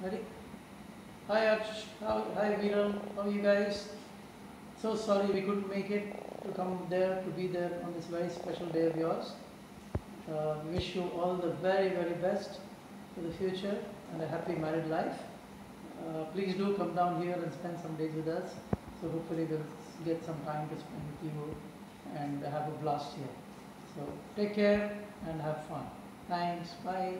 Ready? Hi Arch, how, hi Viral, how are you guys? So sorry we couldn't make it to come there, to be there on this very special day of yours. Uh, wish you all the very, very best for the future and a happy married life. Uh, please do come down here and spend some days with us. So hopefully we'll get some time to spend with you and have a blast here. So take care and have fun. Thanks. Bye.